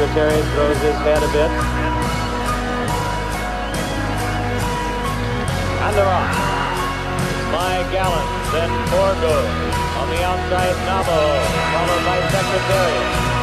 Secretariat throws his head a bit. And they're off. My Gallant, then Forego. On the outside, Navajo, followed by Secretary,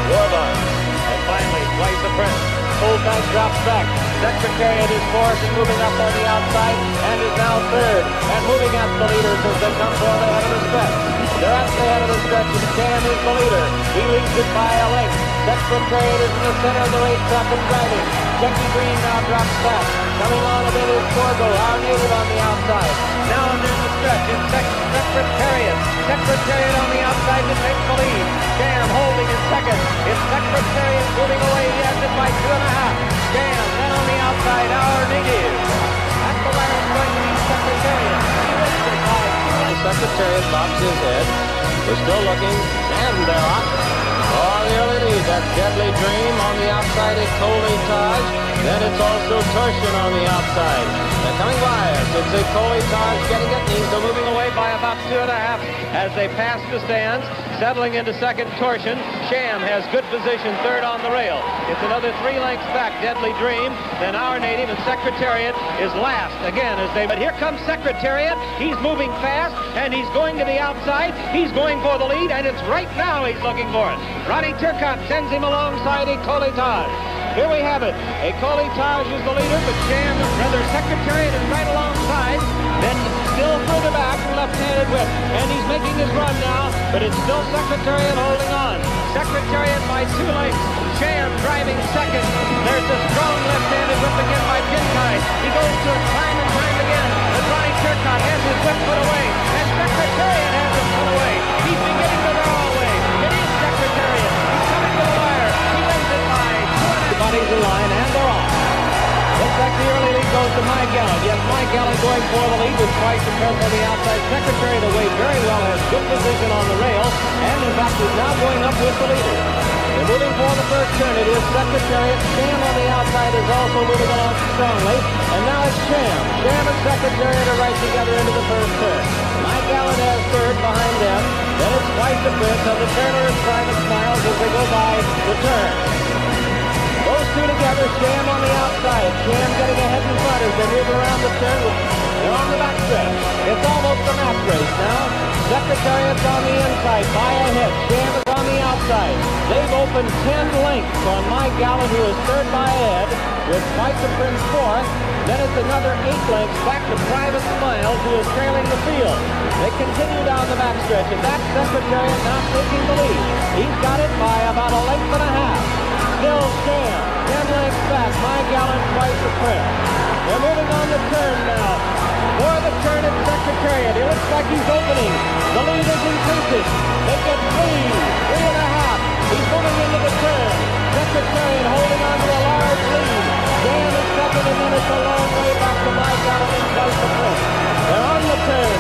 Warbucks, and finally, Twice a Prince. Fullback drops back. Secretariat is fourth moving up on the outside and is now third and moving at the leaders as they come toward the head of the stretch. They're at the head of the stretch and Cam is the leader. He leads it by a length. Secretariat is in the center of the racetrack and driving. Shecky Greene now drops back. Coming on a bit is Forego, our native on the outside. Now under the stretch is Sec- Secretariat. Secretariat on the outside to take the lead. Cam holding in second. It's Secretariat moving away. He has it by two and a half. Cam then on the outside, our native. At the going to be Secretariat. Secretariat his head. We're still looking, and they're off. That's Deadly Dream on the outside is Ecole Etage. Then it's also Torsion on the outside. They're coming by us. It's a Ecole Etage getting it. He's moving away by about two and a half as they pass the stands. Settling into second, Torsion. Sham has good position, third on the rail. It's another three lengths back, Deadly Dream. Then our native and Secretariat is last again as they. But here comes Secretariat. He's moving fast and he's going to the outside. He's going for the lead and it's right now he's looking for it. Ronnie Turcotte sends him alongside Etage. Here we have it. Etage is the leader, but Sham, rather Secretariat is right alongside. Then still further back, left-handed whip. And he's making his run now, but it's still Secretariat holding on. Secretariat by two lengths. Sham driving second. There's a strong left-handed whip again by Pincay. He goes to it time and time again. But Ronnie Turcotte has his whip put away. My Gallant going for the lead with Twice a Prince on the outside. Secretary away very well, has good position on the rail, and in fact is now going up with the leader. They're moving for the first turn. It is Secretariat. Sham on the outside is also moving along strongly. And now it's Sham. Sham and Secretariat are right together into the first turn. My Gallant has third behind them. Then it's Twice a Prince and the turner is private smiles as they go by the turn. Those two together, Sham on the outside. Sham getting ahead as they move around the turn. They're on the backstretch. It's almost a map race now. Secretariat's on the inside by a hit. Sham is on the outside. They've opened 10 lengths on My Gallant, who is third by head, with Fight the Prince fourth. Then it's another eight lengths back to Private Smiles, who is trailing the field. They continue down the backstretch, and that's Secretariat now taking the lead. He's got it by about a length and a half. Still Sham, 10 lengths back, My Gallant Twice a Prince. They're moving on the turn now. For the turn at Secretariat, it looks like he's opening. The lead is increasing. They get three, three and a half. He's moving into the turn. Secretariat holding on to a large lead. Dan is second, and then it's a long way back to My Gallant and the They're on the turn,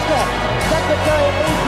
He's into